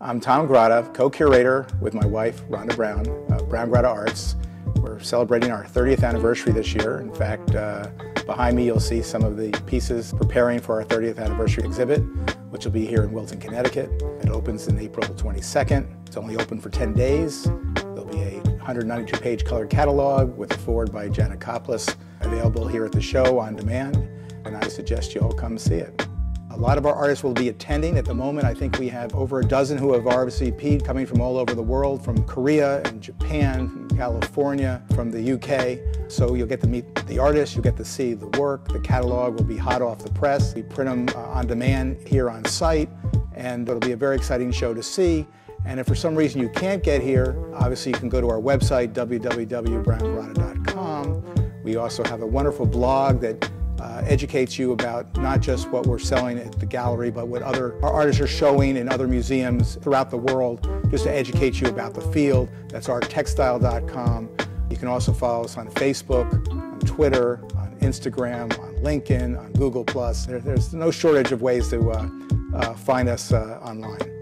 I'm Tom Grotta, co-curator with my wife, Rhonda Brown, uh, Brown Grotta Arts. We're celebrating our 30th anniversary this year. In fact, uh, behind me you'll see some of the pieces preparing for our 30th anniversary exhibit, which will be here in Wilton, Connecticut. It opens in April 22nd. It's only open for 10 days. There'll be a 192-page colored catalog with a forward by Janet Koplos available here at the show on demand, and I suggest you all come see it. A lot of our artists will be attending. At the moment, I think we have over a dozen who have RSVP'd coming from all over the world, from Korea and Japan, from California, from the UK. So you'll get to meet the artists, you'll get to see the work. The catalog will be hot off the press. We print them uh, on demand here on site, and it'll be a very exciting show to see. And if for some reason you can't get here, obviously you can go to our website, www.browngrotta.com. We also have a wonderful blog that uh, educates you about not just what we're selling at the gallery, but what other our artists are showing in other museums throughout the world, just to educate you about the field. That's arttextstyle.com. You can also follow us on Facebook, on Twitter, on Instagram, on LinkedIn, on Google+. There, there's no shortage of ways to uh, uh, find us uh, online.